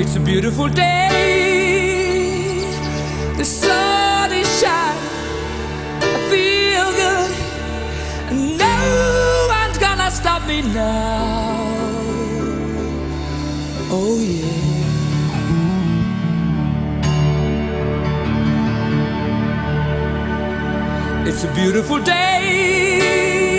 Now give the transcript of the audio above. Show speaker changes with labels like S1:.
S1: It's a beautiful day. The sun is shining. I feel good. And no one's gonna stop me now. Oh, yeah. It's a beautiful day.